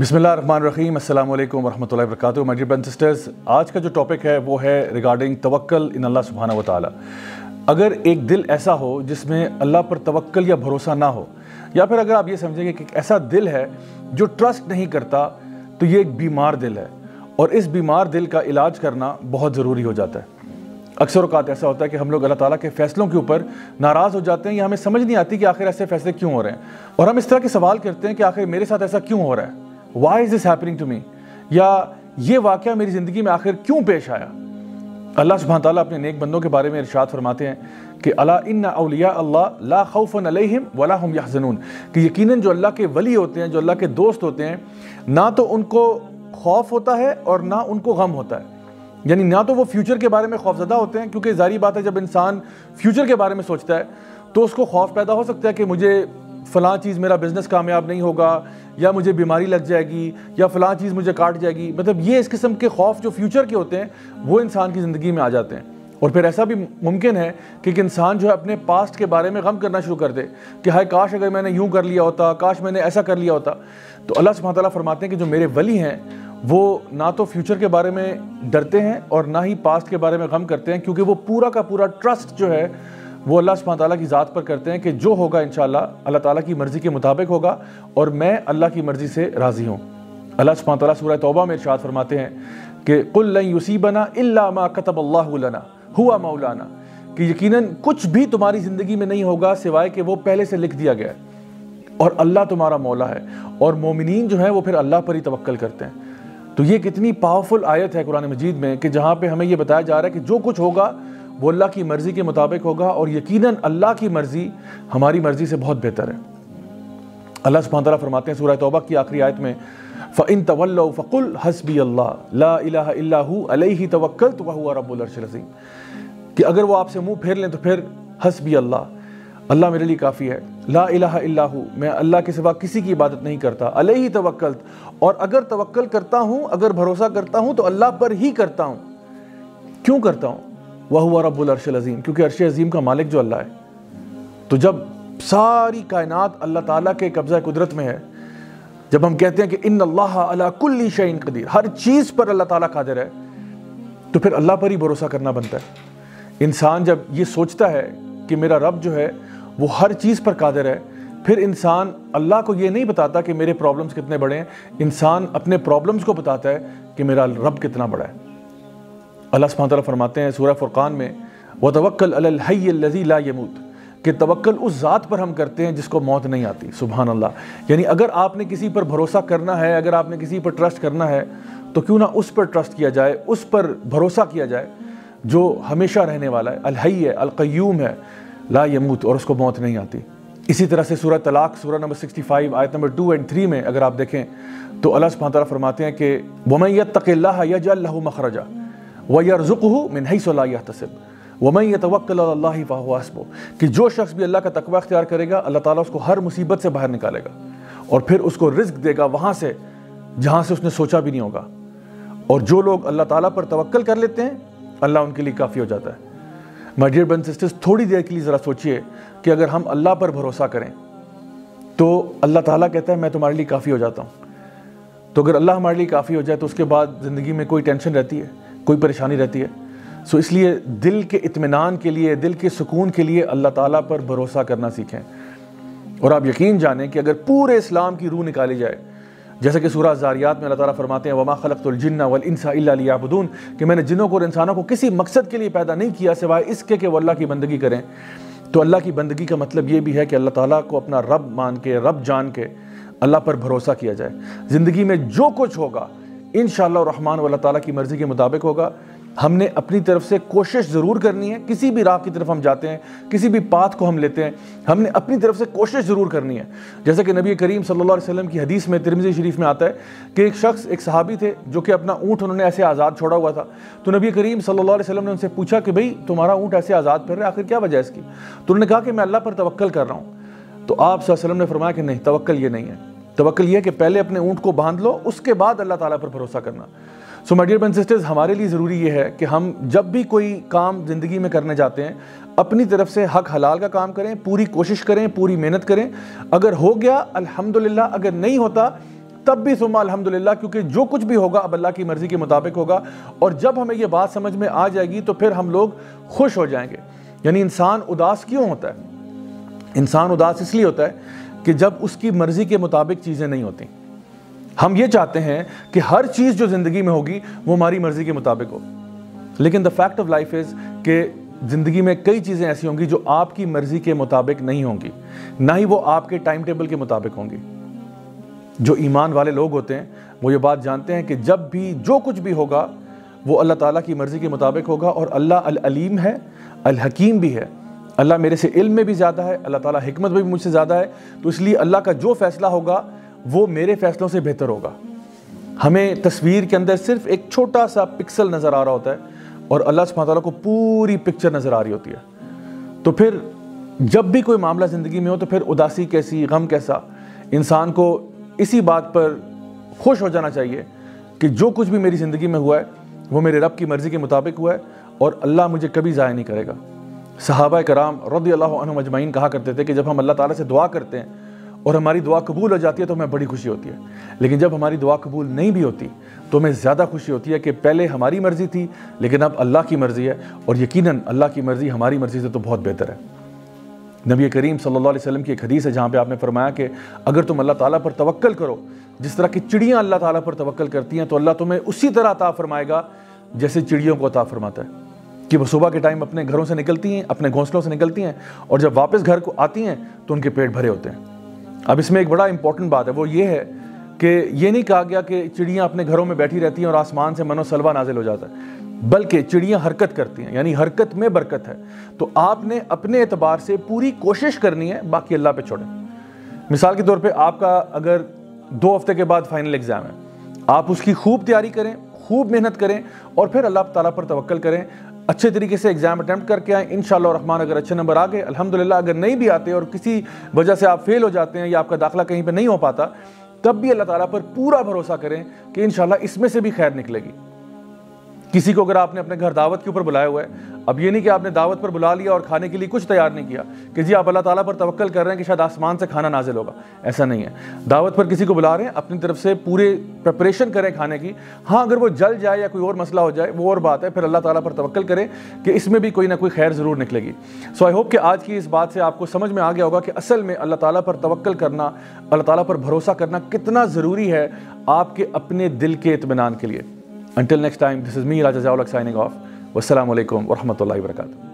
بسم اللہ الرحمن الرحیم، السلام علیکم ورحمۃ اللہ وبرکاتہ۔ مجھے برن سسٹرز آج کا جو ٹاپک ہے وہ ہے ریگارڈنگ توکل ان اللہ سبحانہ و تعالی اگر ایک دل ایسا ہو جس میں اللہ پر توکل یا بھروسہ نہ ہو، یا پھر اگر آپ یہ سمجھیں گے کہ ایک ایسا دل ہے جو ٹرسٹ نہیں کرتا، تو یہ ایک بیمار دل ہے۔ اور اس بیمار دل کا علاج کرنا بہت ضروری ہو جاتا ہے۔ اکثر اوقات ایسا ہوتا ہے کہ ہم لوگ اللہ تعالیٰ کے فیصلوں کے اوپر ناراض ہو جاتے ہیں یا ہمیں سمجھ نہیں آتی کہ آخر ایسے فیصلے کیوں ہو رہے ہیں۔ اور ہم اس طرح کے سوال کرتے ہیں کہ آخر میرے ساتھ ایسا کیوں ہو رہا ہے؟ Why is this happening to me یا یہ واقعہ میری زندگی میں آخر کیوں پیش آیا؟ اللہ سبحانہ تعالیٰ اپنے نیک بندوں کے بارے میں ارشاد فرماتے ہیں کہ اللہ ان اولیاء اللہ لا خوف علیہم ولا هم یحزنون۔ کہ یقیناً جو اللہ کے ولی ہوتے ہیں، جو اللہ کے دوست ہوتے ہیں، نہ تو ان کو خوف ہوتا ہے اور نہ ان کو غم ہوتا ہے۔ یعنی نہ تو وہ فیوچر کے بارے میں خوف زدہ ہوتے ہیں، کیونکہ ظاہری بات ہے جب انسان فیوچر کے بارے میں سوچتا ہے تو اس کو خوف پیدا ہو سکتا ہے کہ مجھے فلاں چیز میرا بزنس کامیاب نہیں ہوگا، یا مجھے بیماری لگ جائے گی، یا فلاں چیز مجھے کاٹ جائے گی۔ مطلب یہ اس قسم کے خوف جو فیوچر کے ہوتے ہیں، وہ انسان کی زندگی میں آ جاتے ہیں۔ اور پھر ایسا بھی ممکن ہے کہ ایک انسان جو ہے اپنے پاسٹ کے بارے میں غم کرنا شروع کر دے کہ ہائے، کاش اگر میں نے یوں کر لیا ہوتا، کاش میں نے ایسا کر لیا ہوتا۔ تو اللہ سبحانہ تعالیٰ فرماتے ہیں کہ جو میرے ولی ہیں، وہ نہ تو فیوچر کے بارے میں ڈرتے ہیں اور نہ ہی پاسٹ کے بارے میں غم کرتے ہیں، کیونکہ وہ پورا کا پورا ٹرسٹ جو ہے وہ اللہ سبحانہ تعالیٰ کی ذات پر کرتے ہیں کہ جو ہوگا انشاءاللہ اللہ تعالیٰ کی مرضی کے مطابق ہوگا اور میں اللہ کی مرضی سے راضی ہوں۔ اللہ سبحانہ تعالیٰ سورہ توبہ میں ارشاد فرماتے ہیں کہ قل لن یصیبنا الا ما كتب اللہ لنا ہوا مولانا۔ کہ یقیناً کچھ بھی تمہاری زندگی میں نہیں ہوگا سوائے کہ وہ پہلے سے لکھ دیا گیا ہے۔ اور اللہ تمہارا مولا ہے اور مومنین جو ہیں وہ پھر اللہ پر ہی توکل کرتے ہیں۔ تو یہ کتنی پاورفل آیت ہے قرآن مجید میں کہ جہاں پہ ہمیں یہ بتایا جا رہا ہے کہ جو کچھ ہوگا وہ اللہ کی مرضی کے مطابق ہوگا اور یقیناً اللہ کی مرضی ہماری مرضی سے بہت بہتر ہے۔ اللہ سبحانہ تعالیٰ فرماتے ہیں سورہ توبہ کی آخری آیت میں، فَإِن تَوَلَّوْا فَقُلْ حَسْبِيَ اللَّهِ، لَا إِلَهَ إِلَّا هُ عَلَيْهِ تَوَكَّلْتُ وَهُوَ رَبُّ الْعَرْشِ الْعَظِيمِ۔ کہ اگر وہ آپ سے منہ پھیر لیں تو پھر حسبی اللہ اللہ میرے لیے کافی ہے۔ لا الہ الا ہو میں اللہ کے سوا کسی کی عبادت نہیں کرتا۔ علیہ توکلت اور اگر توکل کرتا ہوں، اگر بھروسہ کرتا ہوں، تو اللہ پر ہی کرتا ہوں۔ کیوں کرتا ہوں؟ وہ ہوا رب العرش العظیم، کیونکہ عرش عظیم کا مالک جو اللہ ہے۔ تو جب ساری کائنات اللہ تعالیٰ کے قبضہ قدرت میں ہے، جب ہم کہتے ہیں کہ ان اللہ علی کل شعین قدیر، ہر چیز پر اللہ تعالیٰ قادر ہے، تو پھر اللہ پر ہی بھروسہ کرنا بنتا ہے۔ انسان جب یہ سوچتا ہے کہ میرا رب جو ہے، وہ ہر چیز پر قادر ہے، پھر انسان اللہ کو یہ نہیں بتاتا کہ میرے پرابلمز کتنے بڑے ہیں، انسان اپنے پرابلمز کو بتاتا ہے کہ میرا رب کتنا بڑا ہے۔ اللہ سبحانہ تعالیٰ فرماتے ہیں سورہ فرقان میں، وَتَوَكَّلْ عَلَى الْحَيِّ الَّذِي لَا يَمُوت کہ توکل اس ذات پر ہم کرتے ہیں جس کو موت نہیں آتی۔ سبحان اللہ۔ یعنی اگر آپ نے کسی پر بھروسہ کرنا ہے، اگر آپ نے کسی پر ٹرسٹ کرنا ہے، تو کیوں نہ اس پر ٹرسٹ کیا جائے، اس پر بھروسہ کیا جائے، جو ہمیشہ رہنے والا ہے۔ الحی ہے، القیوم ہے۔ لا یموت اور اس کو موت نہیں آتی۔ اسی طرح سے سورہ طلاق، سورہ نمبر 65 آیت نمبر 2 اینڈ 3 میں اگر آپ دیکھیں، تو اللہ سبحانہ تعالیٰ فرماتے ہیں کہ وَمَن يَتَّقِ اللَّهَ يَجْعَلْ لَهُ مَخْرَجًا وَيَرْزُقُهُ مِنْ حَيْثُ لَا يَحْتَسِبُ۔ وَمَنْ يَتَوَكَّلَ عَلَى اللَّهِ فَهُوَ حَسْبُهُ۔ کہ جو شخص بھی اللہ کا تقوی اختیار کرے گا، اللہ تعالیٰ اس کو ہر مصیبت سے باہر نکالے گا۔ اور پھر اس کو رزق دے گا وہاں سے، جہاں سے اس نے سوچا بھی نہیں ہوگا۔ اور جو لوگ اللہ تعالیٰ پر توکل کر لیتے ہیں، اللہ ان کے لیے کافی ہو جاتا ہے۔ مائی ڈیئر بن سسٹرز تھوڑی دیر کے لیے ذرا سوچئے کہ اگر ہم اللہ پر بھروسہ کریں، تو اللہ تعالیٰ کہتا ہے، میں تمہارے لیے کافی ہو جاتا ہوں۔ تو اگر اللہ ہمارے لیے کافی ہو جائے، تو اس کے بعد زندگی میں کوئی ٹینشن رہتی ہے۔ کوئی پریشانی رہتی ہے۔ سو اس لیے دل کے اطمینان کے لیے، دل کے سکون کے لیے اللہ تعالیٰ پر بھروسہ کرنا سیکھیں۔ اور آپ یقین جانیں کہ اگر پورے اسلام کی روح نکالی جائے، جیسا کہ سورہ زاریات میں اللہ تعالیٰ فرماتے ہیں، وما خلقت الجن والانس الا ليعبدون کہ میں نے جنوں کو اور انسانوں کو کسی مقصد کے لیے پیدا نہیں کیا سوائے اس کے کہ وہ اللہ کی بندگی کریں۔ تو اللہ کی بندگی کا مطلب یہ بھی ہے کہ اللہ تعالیٰ کو اپنا رب مان کے، رب جان کے اللہ پر بھروسہ کیا جائے۔ زندگی میں جو کچھ ہوگا انشاءاللہ الرحمن و اللہ تعالیٰ کی مرضی کے مطابق ہوگا۔ ہم نے اپنی طرف سے کوشش ضرور کرنی ہے، کسی بھی راہ کی طرف ہم جاتے ہیں، کسی بھی پاتھ کو ہم لیتے ہیں، ہم نے اپنی طرف سے کوشش ضرور کرنی ہے۔ جیسا کہ نبی کریم صلی اللہ علیہ وسلم کی حدیث میں ترمزی شریف میں آتا ہے کہ ایک شخص، ایک صحابی تھے جو کہ اپنا اونٹ انہوں نے ایسے آزاد چھوڑا ہوا تھا۔ تو نبی کریم صلی اللہ علیہ وسلم نے ان سے پوچھا کہ بھئی، تمہارا اونٹ ایسے آزاد پھر رہا ہے، آخر کیا وجہ اس کی؟ تو انہوں نے کہا کہ میں اللہ پر توکل کر رہا ہوں۔ تو آپ صلی اللہ علیہ وسلم نے فرمایا کہ نہیں، توکل یہ نہیں ہے۔ توکل یہ ہے کہ پہلے اپنے اونٹ کو باندھ لو، اس کے بعد اللہ تعالیٰ پر بھروسہ کرنا۔ سو مائی ڈیئر سسٹرز ہمارے لیے ضروری یہ ہے کہ ہم جب بھی کوئی کام زندگی میں کرنے جاتے ہیں، اپنی طرف سے حق حلال کا کام کریں، پوری کوشش کریں، پوری محنت کریں۔ اگر ہو گیا، الحمدللہ، اگر نہیں ہوتا، تب بھی ثم الحمدللہ، کیونکہ جو کچھ بھی ہوگا، اب اللہ کی مرضی کے مطابق ہوگا۔ اور جب ہمیں یہ بات سمجھ میں آ جائے گی، تو پھر ہم لوگ خوش ہو جائیں گے۔ یعنی انسان اداس کیوں ہوتا ہے؟ انسان اداس اس لیے ہوتا ہے کہ جب اس کی مرضی کے مطابق چیزیں نہیں ہوتی ہم یہ چاہتے ہیں کہ ہر چیز جو زندگی میں ہوگی وہ ہماری مرضی کے مطابق ہو۔ لیکن the fact of life is کہ زندگی میں کئی چیزیں ایسی ہوں گی جو آپ کی مرضی کے مطابق نہیں ہوں گی۔ نہ ہی وہ آپ کے ٹائم ٹیبل کے مطابق ہوں گی۔ جو ایمان والے لوگ ہوتے ہیں، وہ یہ بات جانتے ہیں کہ جب بھی جو کچھ بھی ہوگا، وہ اللہ تعالیٰ کی مرضی کے مطابق ہوگا اور اللہ العلیم ہے، الحکیم بھی ہے۔ اللہ میرے سے علم میں بھی زیادہ ہے، اللہ تعالیٰ حکمت میں بھی مجھ سے زیادہ ہے۔ تو اس لیے اللہ کا جو فیصلہ ہوگا، وہ میرے فیصلوں سے بہتر ہوگا۔ ہمیں تصویر کے اندر صرف ایک چھوٹا سا پکسل نظر آ رہا ہوتا ہے اور اللہ سبحانہ تعالیٰ کو پوری پکچر نظر آ رہی ہوتی ہے۔ تو پھر جب بھی کوئی معاملہ زندگی میں ہو تو پھر اداسی کیسی، غم کیسا؟ انسان کو اسی بات پر خوش ہو جانا چاہیے کہ جو کچھ بھی میری زندگی میں ہوا ہے، وہ میرے رب کی مرضی کے مطابق ہوا ہے اور اللہ مجھے کبھی ضائع نہیں کرے گا۔ صحابہ کرام رضی اللہ عنہ مجمعین کہا کرتے تھے کہ جب ہم اللہ تعالیٰ سے دعا کرتے ہیں اور ہماری دعا قبول ہو جاتی ہے تو ہمیں بڑی خوشی ہوتی ہے۔ لیکن جب ہماری دعا قبول نہیں بھی ہوتی تو ہمیں زیادہ خوشی ہوتی ہے کہ پہلے ہماری مرضی تھی، لیکن اب اللہ کی مرضی ہے اور یقیناً اللہ کی مرضی ہماری مرضی سے تو بہت بہتر ہے۔ نبی کریم صلی اللہ علیہ وسلم کی ایک حدیث ہے جہاں پہ آپ نے فرمایا کہ اگر تم اللہ تعالیٰ پر توکل کرو، جس طرح کی چڑیاں اللہ تعالیٰ پر توکل کرتی ہیں، تو اللہ تمہیں اسی طرح عطا فرمائے گا جیسے چڑیوں کو عطا فرماتا ہے۔ کہ وہ صبح کے ٹائم اپنے گھروں سے نکلتی ہیں، اپنے گھونسلوں سے نکلتی ہیں اور جب واپس گھر کو آتی ہیں تو ان کے پیٹ بھرے ہوتے ہیں۔ اب اس میں ایک بڑا امپورٹنٹ بات ہے، وہ یہ ہے کہ یہ نہیں کہا گیا کہ چڑیاں اپنے گھروں میں بیٹھی رہتی ہیں اور آسمان سے منو سلوا نازل ہو جاتا ہے، بلکہ چڑیاں حرکت کرتی ہیں یعنی حرکت میں برکت ہے۔ تو آپ نے اپنے اعتبار سے پوری کوشش کرنی ہے، باقی اللہ پہ چھوڑیں۔ مثال کے طور پہ آپ کا اگر دو ہفتے کے بعد فائنل ایگزام ہے، آپ اس کی خوب تیاری کریں، خوب محنت کریں اور پھر اللہ تعالیٰ پر توکل کریں۔ اچھے طریقے سے ایگزام اٹیمپٹ کر کے آئیں۔ انشاءاللہ الرحمن اگر اچھے نمبر آ گئے الحمدللہ، اگر نہیں بھی آتے اور کسی وجہ سے آپ فیل ہو جاتے ہیں یا آپ کا داخلہ کہیں پہ نہیں ہو پاتا، تب بھی اللہ تعالیٰ پر پورا بھروسہ کریں کہ انشاءاللہ اس میں سے بھی خیر نکلے گی۔ کسی کو اگر آپ نے اپنے گھر دعوت کے اوپر بلایا ہوا ہے، اب یہ نہیں کہ آپ نے دعوت پر بلا لیا اور کھانے کے لیے کچھ تیار نہیں کیا کہ جی آپ اللہ تعالیٰ پر توکل کر رہے ہیں کہ شاید آسمان سے کھانا نازل ہوگا، ایسا نہیں ہے۔ دعوت پر کسی کو بلا رہے ہیں، اپنی طرف سے پورے پریپریشن کریں کھانے کی۔ ہاں اگر وہ جل جائے یا کوئی اور مسئلہ ہو جائے، وہ اور بات ہے، پھر اللہ تعالیٰ پر توکل کریں کہ اس میں بھی کوئی نہ کوئی خیر ضرور نکلے گی۔ سو آئی ہوپ کہ آج کی اس بات سے آپ کو سمجھ میں آ گیا ہوگا کہ اصل میں اللہ تعالیٰ پر توکل کرنا، اللہ تعالیٰ پر بھروسہ کرنا کتنا ضروری ہے آپ کے اپنے دل کے اطمینان کے لیے۔ Until next time, this is me, Raja Jawlak, signing off. Wassalamu alaikum wa rahmatullahi wa barakatuh.